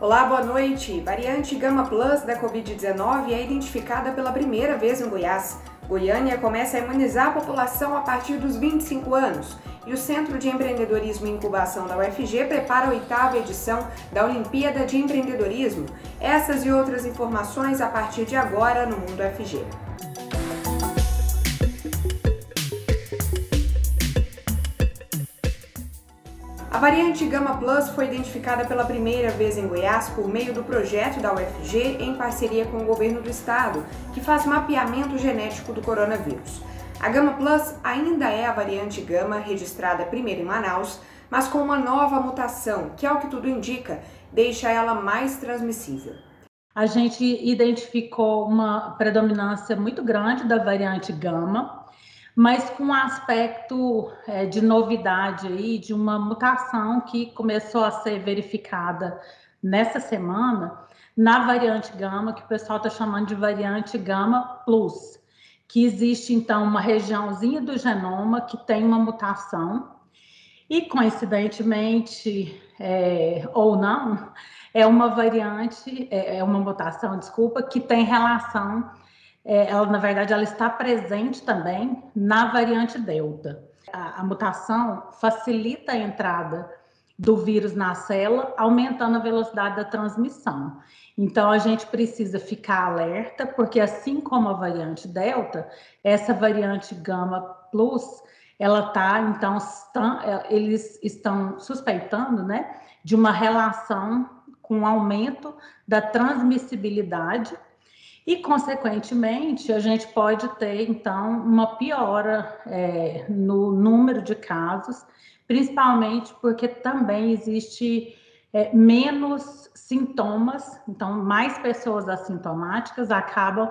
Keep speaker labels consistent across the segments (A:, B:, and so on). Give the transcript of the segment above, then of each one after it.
A: Olá, boa noite. Variante Gama Plus da Covid-19 é identificada pela primeira vez em Goiás. Goiânia começa a imunizar a população a partir dos 25 anos e o Centro de Empreendedorismo e Incubação da UFG prepara a oitava edição da Olimpíada de Empreendedorismo. Essas e outras informações a partir de agora no Mundo UFG. A variante Gama Plus foi identificada pela primeira vez em Goiás por meio do projeto da UFG em parceria com o governo do estado, que faz mapeamento genético do coronavírus. A Gama Plus ainda é a variante Gama registrada primeiro em Manaus, mas com uma nova mutação, que, ao que tudo indica, deixa ela mais transmissível.
B: A gente identificou uma predominância muito grande da variante Gama, mas com um aspecto é, de novidade aí, de uma mutação que começou a ser verificada nessa semana na variante gama, que o pessoal está chamando de variante gama plus, que existe então uma regiãozinha do genoma que tem uma mutação e coincidentemente é, ou não é uma variante, é, é uma mutação, desculpa, que tem relação é, ela, na verdade, ela está presente também na variante Delta. A, a mutação facilita a entrada do vírus na célula, aumentando a velocidade da transmissão. Então, a gente precisa ficar alerta, porque assim como a variante Delta, essa variante Gama Plus, ela está, então, é, eles estão suspeitando, né, de uma relação com aumento da transmissibilidade e, consequentemente, a gente pode ter, então, uma piora é, no número de casos, principalmente porque também existe é, menos sintomas, então, mais pessoas assintomáticas acabam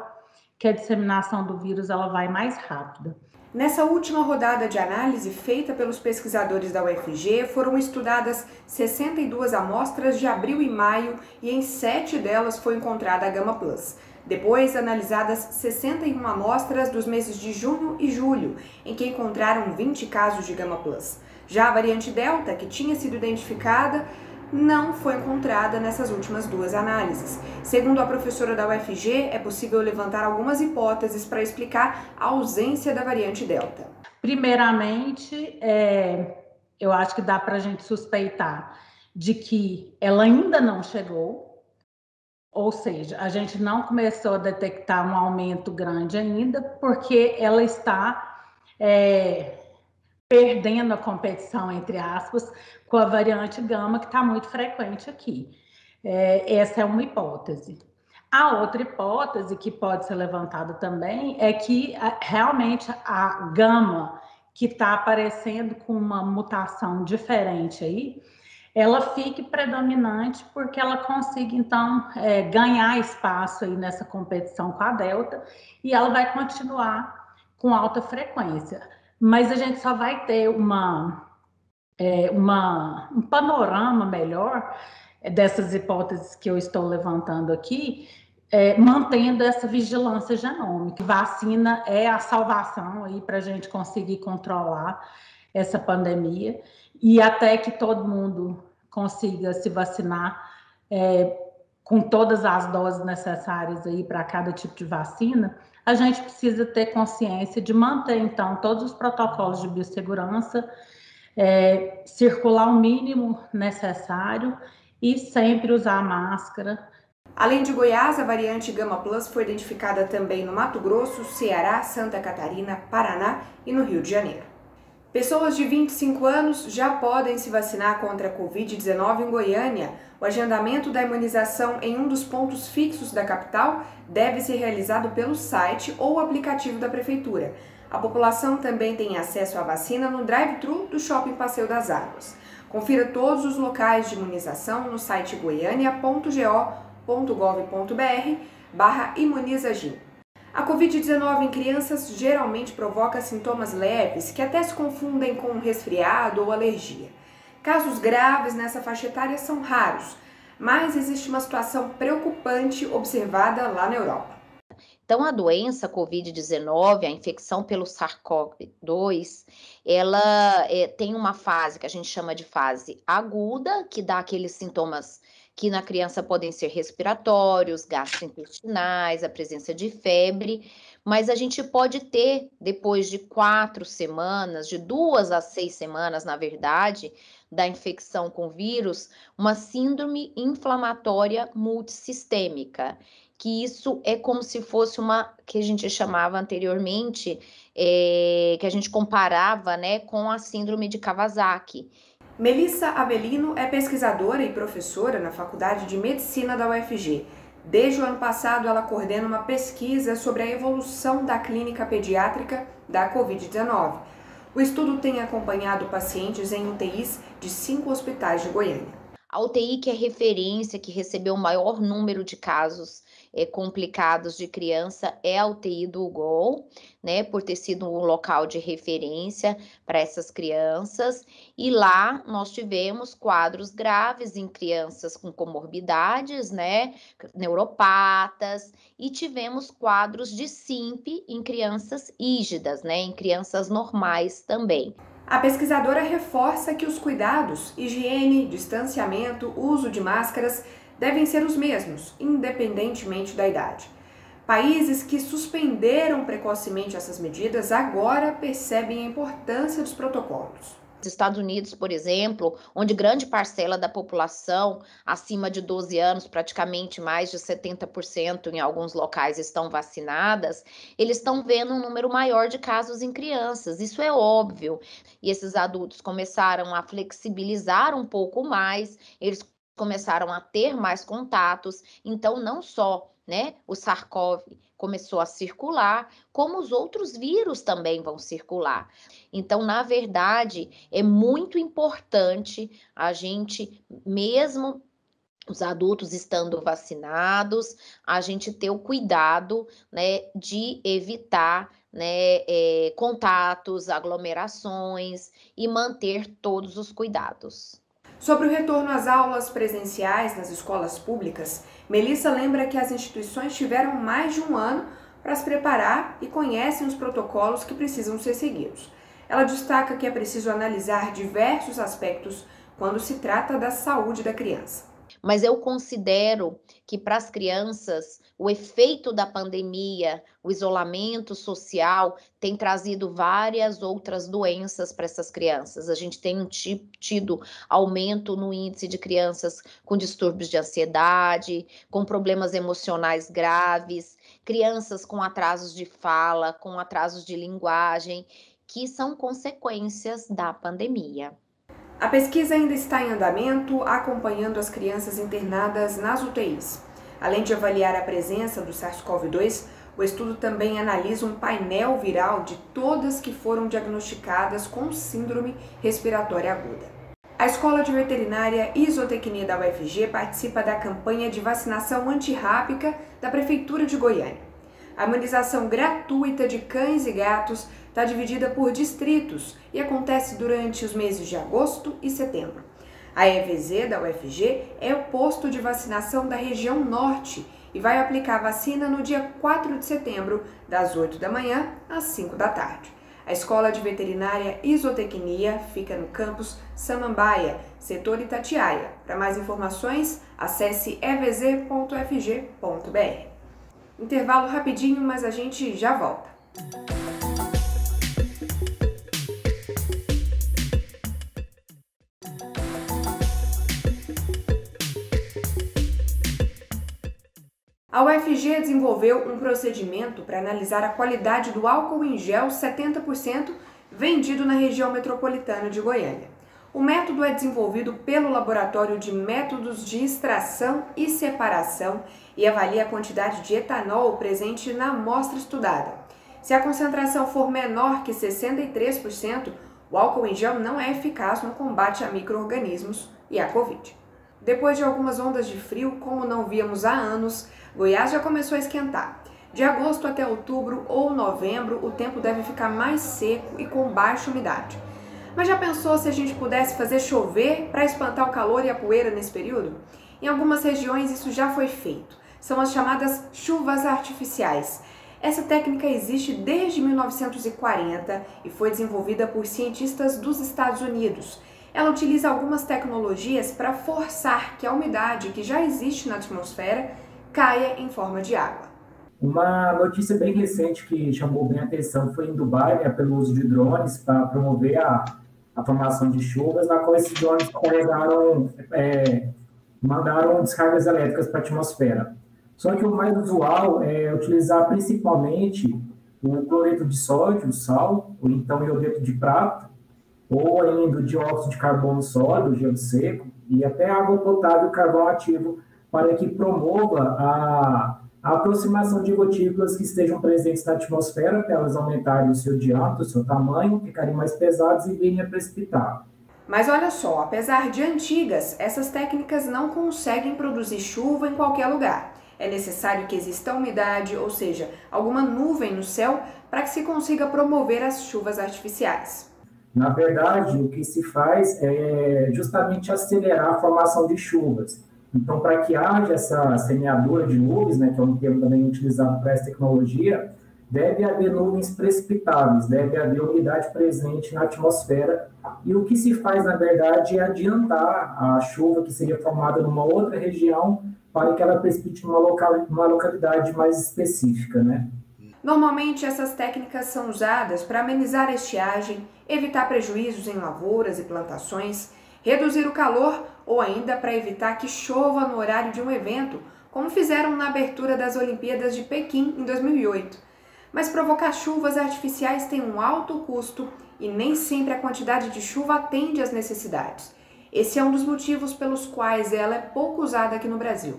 B: que a disseminação do vírus ela vai mais rápida.
A: Nessa última rodada de análise feita pelos pesquisadores da UFG, foram estudadas 62 amostras de abril e maio e em sete delas foi encontrada a Gama Plus. Depois, analisadas 61 amostras dos meses de junho e julho, em que encontraram 20 casos de Gama Plus. Já a variante Delta, que tinha sido identificada, não foi encontrada nessas últimas duas análises. Segundo a professora da UFG, é possível levantar algumas hipóteses para explicar a ausência da variante Delta.
B: Primeiramente, é, eu acho que dá para a gente suspeitar de que ela ainda não chegou, ou seja, a gente não começou a detectar um aumento grande ainda, porque ela está é, perdendo a competição, entre aspas, com a variante gama, que está muito frequente aqui. É, essa é uma hipótese. A outra hipótese que pode ser levantada também é que realmente a gama que está aparecendo com uma mutação diferente aí, ela fique predominante porque ela consiga, então, é, ganhar espaço aí nessa competição com a Delta e ela vai continuar com alta frequência. Mas a gente só vai ter uma, é, uma, um panorama melhor dessas hipóteses que eu estou levantando aqui, é, mantendo essa vigilância genômica. Vacina é a salvação aí para a gente conseguir controlar essa pandemia e até que todo mundo consiga se vacinar é, com todas as doses necessárias aí para cada tipo de vacina, a gente precisa ter consciência de manter então todos os protocolos de biossegurança, é, circular o mínimo necessário e sempre usar máscara.
A: Além de Goiás, a variante Gama Plus foi identificada também no Mato Grosso, Ceará, Santa Catarina, Paraná e no Rio de Janeiro. Pessoas de 25 anos já podem se vacinar contra a Covid-19 em Goiânia. O agendamento da imunização em um dos pontos fixos da capital deve ser realizado pelo site ou aplicativo da Prefeitura. A população também tem acesso à vacina no drive-thru do Shopping Passeio das Águas. Confira todos os locais de imunização no site goiania.go.gov.br barra imunizagim. A Covid-19 em crianças geralmente provoca sintomas leves que até se confundem com resfriado ou alergia. Casos graves nessa faixa etária são raros, mas existe uma situação preocupante observada lá na Europa.
C: Então, a doença COVID-19, a infecção pelo SARS-CoV-2, ela é, tem uma fase que a gente chama de fase aguda, que dá aqueles sintomas que na criança podem ser respiratórios, gastrointestinais, a presença de febre, mas a gente pode ter, depois de quatro semanas, de duas a seis semanas, na verdade, da infecção com vírus, uma síndrome inflamatória multissistêmica, que isso é como se fosse uma que a gente chamava anteriormente, é, que a gente comparava né, com a síndrome de Kawasaki.
A: Melissa Avelino é pesquisadora e professora na Faculdade de Medicina da UFG. Desde o ano passado, ela coordena uma pesquisa sobre a evolução da clínica pediátrica da Covid-19. O estudo tem acompanhado pacientes em UTIs de cinco hospitais de Goiânia.
C: A UTI, que é referência, que recebeu o maior número de casos é, complicados de criança, é a UTI do UGOL, né, por ter sido um local de referência para essas crianças. E lá nós tivemos quadros graves em crianças com comorbidades, né, neuropatas, e tivemos quadros de SIMP em crianças ígidas, né, em crianças normais também.
A: A pesquisadora reforça que os cuidados, higiene, distanciamento, uso de máscaras devem ser os mesmos, independentemente da idade. Países que suspenderam precocemente essas medidas agora percebem a importância dos protocolos.
C: Estados Unidos, por exemplo, onde grande parcela da população acima de 12 anos, praticamente mais de 70% em alguns locais estão vacinadas, eles estão vendo um número maior de casos em crianças. Isso é óbvio. E esses adultos começaram a flexibilizar um pouco mais, eles começaram a ter mais contatos. Então, não só né, o SARS-CoV começou a circular, como os outros vírus também vão circular. Então, na verdade, é muito importante a gente, mesmo os adultos estando vacinados, a gente ter o cuidado né, de evitar né, é, contatos, aglomerações e manter todos os cuidados.
A: Sobre o retorno às aulas presenciais nas escolas públicas, Melissa lembra que as instituições tiveram mais de um ano para se preparar e conhecem os protocolos que precisam ser seguidos. Ela destaca que é preciso analisar diversos aspectos quando se trata da saúde da criança.
C: Mas eu considero que para as crianças o efeito da pandemia, o isolamento social, tem trazido várias outras doenças para essas crianças. A gente tem tido aumento no índice de crianças com distúrbios de ansiedade, com problemas emocionais graves, crianças com atrasos de fala, com atrasos de linguagem, que são consequências da pandemia.
A: A pesquisa ainda está em andamento, acompanhando as crianças internadas nas UTIs. Além de avaliar a presença do SARS-CoV-2, o estudo também analisa um painel viral de todas que foram diagnosticadas com síndrome respiratória aguda. A Escola de Veterinária e Isotecnia da UFG participa da campanha de vacinação antirrábica da Prefeitura de Goiânia. A imunização gratuita de cães e gatos está dividida por distritos e acontece durante os meses de agosto e setembro. A EVZ da UFG é o posto de vacinação da região norte e vai aplicar a vacina no dia 4 de setembro, das 8 da manhã às 5 da tarde. A Escola de Veterinária Isotecnia fica no campus Samambaia, setor Itatiaia. Para mais informações, acesse evz.fg.br. Intervalo rapidinho, mas a gente já volta. A UFG desenvolveu um procedimento para analisar a qualidade do álcool em gel 70% vendido na região metropolitana de Goiânia. O método é desenvolvido pelo Laboratório de Métodos de Extração e Separação e avalia a quantidade de etanol presente na amostra estudada. Se a concentração for menor que 63%, o álcool em gel não é eficaz no combate a micro-organismos e a Covid. Depois de algumas ondas de frio, como não víamos há anos, Goiás já começou a esquentar. De agosto até outubro ou novembro, o tempo deve ficar mais seco e com baixa umidade. Mas já pensou se a gente pudesse fazer chover para espantar o calor e a poeira nesse período? Em algumas regiões isso já foi feito. São as chamadas chuvas artificiais. Essa técnica existe desde 1940 e foi desenvolvida por cientistas dos Estados Unidos. Ela utiliza algumas tecnologias para forçar que a umidade que já existe na atmosfera caia em forma de água.
D: Uma notícia bem recente que chamou bem a atenção foi em Dubai, né, pelo uso de drones para promover a, a formação de chuvas, na qual esses drones carregaram, é, mandaram descargas elétricas para a atmosfera. Só que o mais usual é utilizar principalmente o cloreto de sódio, o sal, ou então iodeto de prata, ou ainda o dióxido de carbono sólido, gelo seco, e até água potável e carvão ativo, para que promova a, a aproximação de gotículas que estejam presentes na atmosfera, para elas aumentarem o seu diâmetro, o seu tamanho, ficarem mais pesadas e virem a precipitar.
A: Mas olha só, apesar de antigas, essas técnicas não conseguem produzir chuva em qualquer lugar. É necessário que exista umidade, ou seja, alguma nuvem no céu, para que se consiga promover as chuvas artificiais.
D: Na verdade, o que se faz é justamente acelerar a formação de chuvas. Então, para que haja essa semeadura de nuvens, né, que é um termo também utilizado para essa tecnologia, deve haver nuvens precipitáveis, deve haver umidade presente na atmosfera. E o que se faz, na verdade, é adiantar a chuva que seria formada numa outra região para que ela precipite numa local, uma localidade mais específica, né?
A: Normalmente, essas técnicas são usadas para amenizar a estiagem, evitar prejuízos em lavouras e plantações, reduzir o calor ou ainda para evitar que chova no horário de um evento, como fizeram na abertura das Olimpíadas de Pequim em 2008. Mas provocar chuvas artificiais tem um alto custo e nem sempre a quantidade de chuva atende às necessidades. Esse é um dos motivos pelos quais ela é pouco usada aqui no Brasil.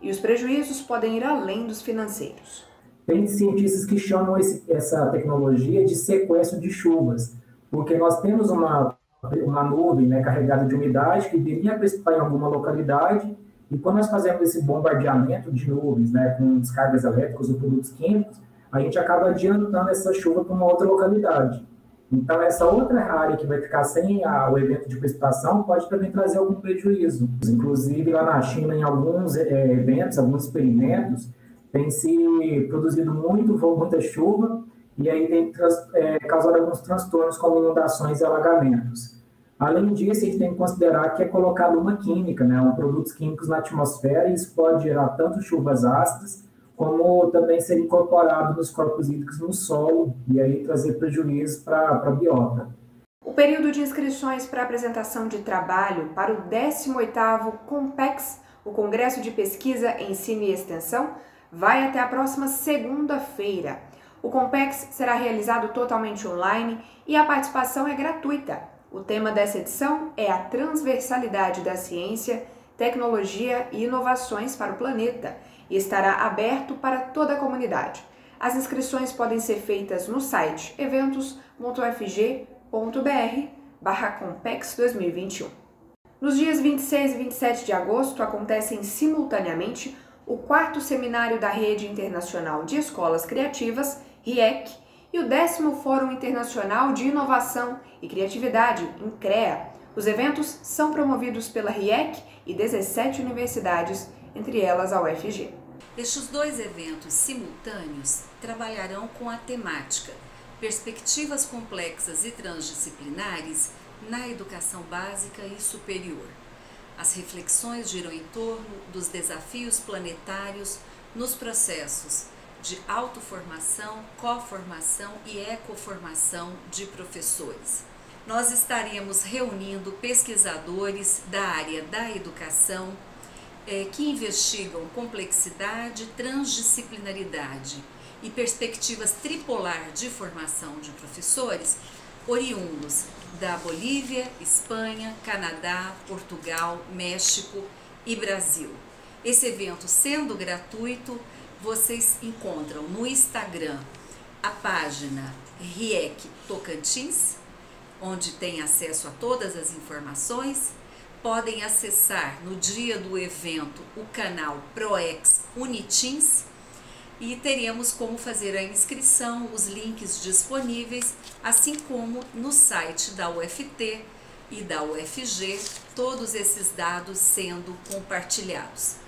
A: E os prejuízos podem ir além dos financeiros.
D: Tem cientistas que chamam esse, essa tecnologia de sequestro de chuvas, porque nós temos uma, uma nuvem né, carregada de umidade que deveria precipitar em alguma localidade, e quando nós fazemos esse bombardeamento de nuvens né, com descargas elétricas ou produtos químicos, a gente acaba adiantando essa chuva para uma outra localidade. Então, essa outra área que vai ficar sem a, o evento de precipitação pode também trazer algum prejuízo. Inclusive, lá na China, em alguns é, eventos, alguns experimentos, tem se produzido muito, muita chuva e aí tem é, causado alguns transtornos como inundações e alagamentos. Além disso, a gente tem que considerar que é colocado uma química, né, um produtos químicos na atmosfera e isso pode gerar tanto chuvas ácidas como também ser incorporado nos corpos hídricos no solo e aí trazer prejuízos para a biota.
A: O período de inscrições para apresentação de trabalho para o 18º COMPEX, o Congresso de Pesquisa, Ensino e Extensão, vai até a próxima segunda-feira. O Compex será realizado totalmente online e a participação é gratuita. O tema dessa edição é a transversalidade da ciência, tecnologia e inovações para o planeta e estará aberto para toda a comunidade. As inscrições podem ser feitas no site eventos.fg.br/compex 2021. Nos dias 26 e 27 de agosto acontecem simultaneamente o quarto seminário da Rede Internacional de Escolas Criativas, RIEC, e o décimo Fórum Internacional de Inovação e Criatividade, INCREA. Os eventos são promovidos pela RIEC e 17 universidades, entre elas a UFG.
E: Estes dois eventos simultâneos trabalharão com a temática Perspectivas Complexas e Transdisciplinares na Educação Básica e Superior as reflexões giram em torno dos desafios planetários nos processos de autoformação, coformação e ecoformação de professores. Nós estaremos reunindo pesquisadores da área da educação eh, que investigam complexidade, transdisciplinaridade e perspectivas tripolar de formação de professores oriundos da Bolívia, Espanha, Canadá, Portugal, México e Brasil. Esse evento sendo gratuito, vocês encontram no Instagram a página RIEC Tocantins, onde tem acesso a todas as informações. Podem acessar no dia do evento o canal ProEx Unitins e teremos como fazer a inscrição, os links disponíveis, assim como no site da UFT e da UFG, todos esses dados sendo compartilhados.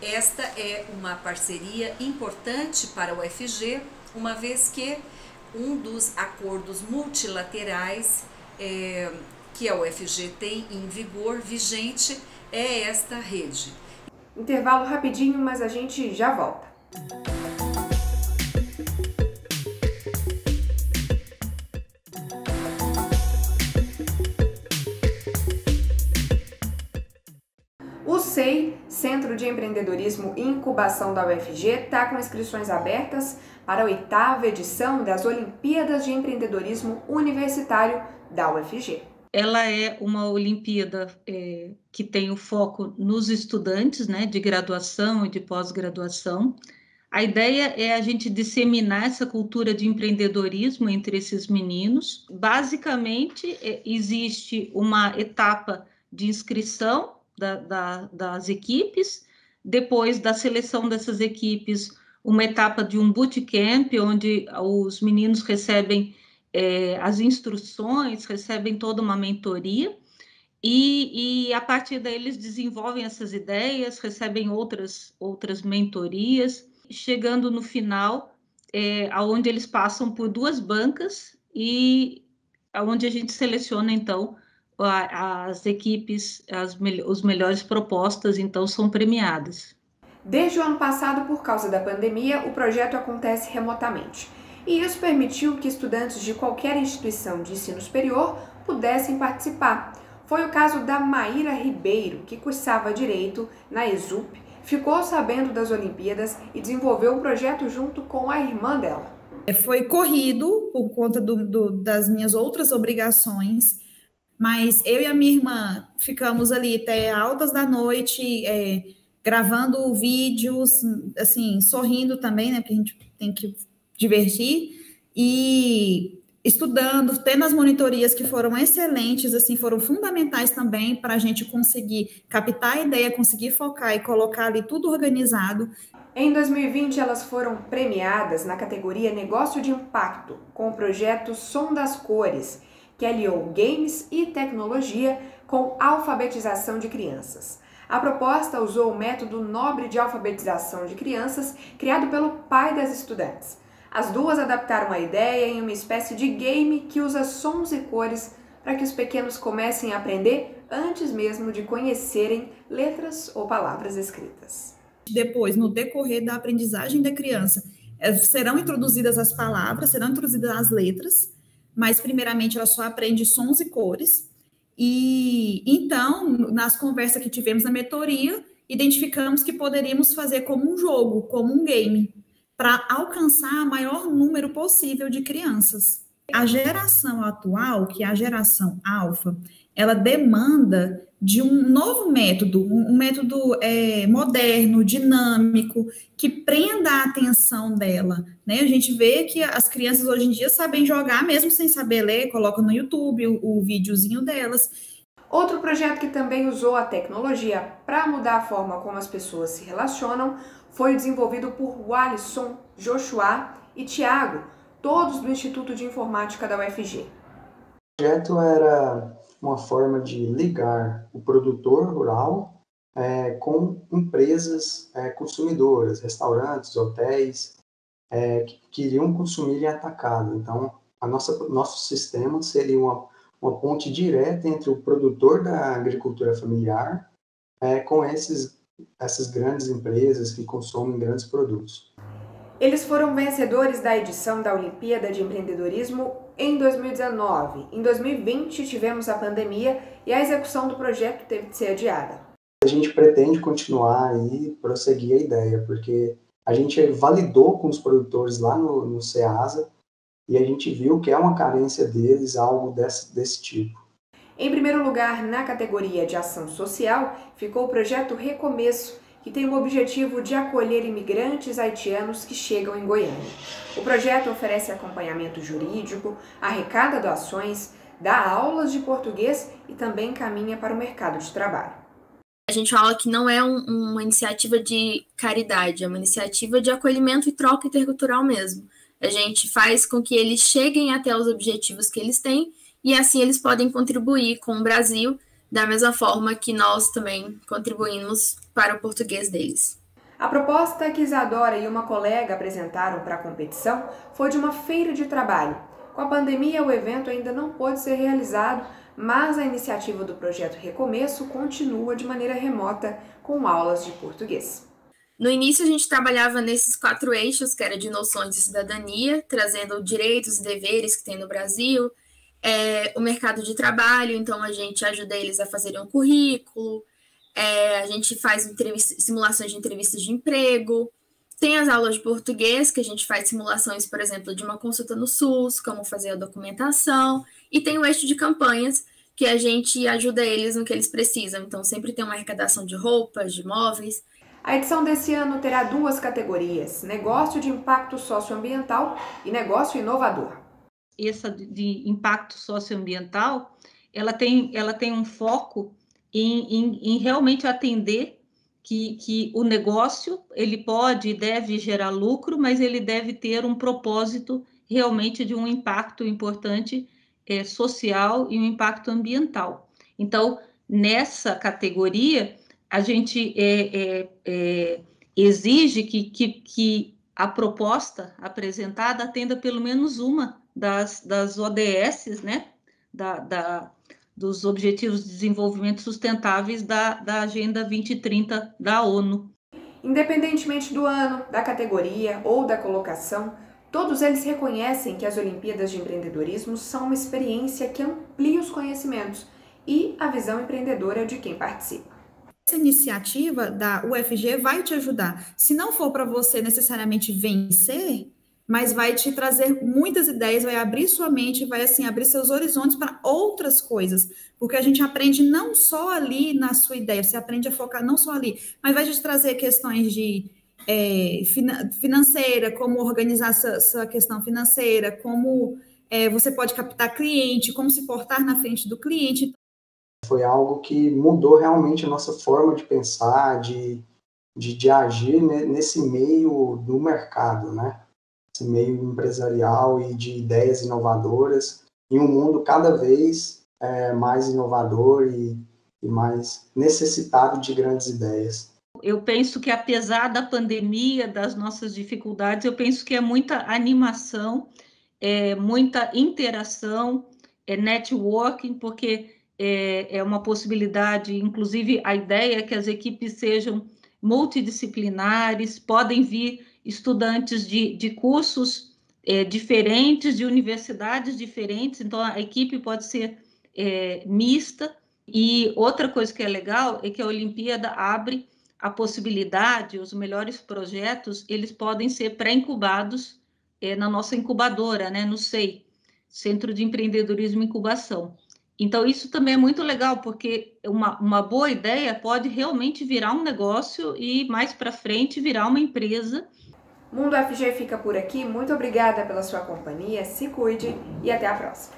E: Esta é uma parceria importante para a UFG, uma vez que um dos acordos multilaterais é, que a UFG tem em vigor, vigente, é esta rede.
A: Intervalo rapidinho, mas a gente já volta. De Empreendedorismo e Incubação da UFG, está com inscrições abertas para a oitava edição das Olimpíadas de Empreendedorismo Universitário da UFG.
F: Ela é uma Olimpíada é, que tem o foco nos estudantes né, de graduação e de pós-graduação. A ideia é a gente disseminar essa cultura de empreendedorismo entre esses meninos. Basicamente, é, existe uma etapa de inscrição da, da, das equipes, depois da seleção dessas equipes, uma etapa de um bootcamp, onde os meninos recebem é, as instruções, recebem toda uma mentoria, e, e, a partir daí eles desenvolvem essas ideias, recebem outras, outras mentorias, chegando no final, é, onde eles passam por duas bancas e onde a gente seleciona, então, as equipes, as, os melhores propostas, então, são premiadas.
A: Desde o ano passado, por causa da pandemia, o projeto acontece remotamente. E isso permitiu que estudantes de qualquer instituição de ensino superior pudessem participar. Foi o caso da Maíra Ribeiro, que cursava Direito na ESUP, ficou sabendo das Olimpíadas e desenvolveu o projeto junto com a irmã dela.
G: Foi corrido por conta do, do, das minhas outras obrigações mas eu e a minha irmã ficamos ali até altas da noite, é, gravando vídeos, assim, sorrindo também, né? Porque a gente tem que divertir. E estudando, tendo as monitorias que foram excelentes, assim, foram fundamentais também para a gente conseguir captar a ideia, conseguir focar e colocar ali tudo organizado.
A: Em 2020, elas foram premiadas na categoria Negócio de Impacto, com o projeto Som das Cores, que aliou games e tecnologia com alfabetização de crianças. A proposta usou o método nobre de alfabetização de crianças criado pelo pai das estudantes. As duas adaptaram a ideia em uma espécie de game que usa sons e cores para que os pequenos comecem a aprender antes mesmo de conhecerem letras ou palavras escritas.
G: Depois, no decorrer da aprendizagem da criança, eh, serão introduzidas as palavras, serão introduzidas as letras, mas primeiramente ela só aprende sons e cores. E então, nas conversas que tivemos na mentoria, identificamos que poderíamos fazer como um jogo, como um game, para alcançar o maior número possível de crianças. A geração atual, que é a geração alfa, ela demanda de um novo método, um método é, moderno, dinâmico, que prenda a atenção dela. Né? A gente vê que as crianças hoje em dia sabem jogar, mesmo sem saber ler, colocam no YouTube o, o videozinho delas.
A: Outro projeto que também usou a tecnologia para mudar a forma como as pessoas se relacionam foi desenvolvido por Walisson, Joshua e Tiago, todos do Instituto de Informática da UFG.
H: O projeto era uma forma de ligar o produtor rural é, com empresas é, consumidoras, restaurantes, hotéis, é, que queriam consumir em atacado. Então, a nossa, nosso sistema seria uma, uma ponte direta entre o produtor da agricultura familiar é, com esses, essas grandes empresas que consomem grandes produtos.
A: Eles foram vencedores da edição da Olimpíada de Empreendedorismo em 2019. Em 2020 tivemos a pandemia e a execução do projeto teve que ser adiada.
H: A gente pretende continuar e prosseguir a ideia, porque a gente validou com os produtores lá no, no CEASA e a gente viu que é uma carência deles algo desse, desse tipo.
A: Em primeiro lugar, na categoria de ação social, ficou o projeto Recomeço, que tem o objetivo de acolher imigrantes haitianos que chegam em Goiânia. O projeto oferece acompanhamento jurídico, arrecada doações, dá aulas de português e também caminha para o mercado de trabalho.
I: A gente fala que não é um, uma iniciativa de caridade, é uma iniciativa de acolhimento e troca intercultural mesmo. A gente faz com que eles cheguem até os objetivos que eles têm e assim eles podem contribuir com o Brasil da mesma forma que nós também contribuímos para o português deles.
A: A proposta que Isadora e uma colega apresentaram para a competição foi de uma feira de trabalho. Com a pandemia, o evento ainda não pôde ser realizado, mas a iniciativa do projeto Recomeço continua de maneira remota com aulas de português.
I: No início, a gente trabalhava nesses quatro eixos, que era de noções de cidadania, trazendo direitos e deveres que tem no Brasil, é, o mercado de trabalho, então a gente ajuda eles a fazerem um currículo, é, a gente faz simulações de entrevistas de emprego, tem as aulas de português, que a gente faz simulações, por exemplo, de uma consulta no SUS, como fazer a documentação, e tem o eixo de campanhas, que a gente ajuda eles no que eles precisam. Então, sempre tem uma arrecadação de roupas, de móveis.
A: A edição desse ano terá duas categorias: negócio de impacto socioambiental e negócio inovador.
F: Essa de impacto socioambiental, ela tem, ela tem um foco em, em, em realmente atender que, que o negócio ele pode e deve gerar lucro, mas ele deve ter um propósito realmente de um impacto importante é, social e um impacto ambiental. Então, nessa categoria, a gente é, é, é exige que, que, que, a proposta apresentada atenda pelo menos uma das, das ODS, né, da, da, dos Objetivos de Desenvolvimento Sustentáveis da, da Agenda 2030 da ONU.
A: Independentemente do ano, da categoria ou da colocação, todos eles reconhecem que as Olimpíadas de Empreendedorismo são uma experiência que amplia os conhecimentos e a visão empreendedora de quem participa.
G: Essa iniciativa da UFG vai te ajudar. Se não for para você necessariamente vencer, mas vai te trazer muitas ideias, vai abrir sua mente, vai assim abrir seus horizontes para outras coisas, porque a gente aprende não só ali na sua ideia, você aprende a focar não só ali, mas vai te trazer questões de é, financeira, como organizar sua, sua questão financeira, como é, você pode captar cliente, como se portar na frente do cliente.
H: Foi algo que mudou realmente a nossa forma de pensar, de, de, de agir nesse meio do mercado, né? Esse meio empresarial e de ideias inovadoras em um mundo cada vez é, mais inovador e, e mais necessitado de grandes ideias.
F: Eu penso que apesar da pandemia, das nossas dificuldades, eu penso que é muita animação, é muita interação, é networking, porque é, é uma possibilidade, inclusive a ideia é que as equipes sejam multidisciplinares, podem vir estudantes de, de cursos é, diferentes, de universidades diferentes, então a equipe pode ser é, mista. E outra coisa que é legal é que a Olimpíada abre a possibilidade, os melhores projetos, eles podem ser pré-incubados é, na nossa incubadora, né, no SEI, Centro de Empreendedorismo e Incubação. Então, isso também é muito legal, porque uma, uma boa ideia pode realmente virar um negócio e, mais para frente, virar uma empresa
A: Mundo FG fica por aqui. Muito obrigada pela sua companhia. Se cuide e até a próxima.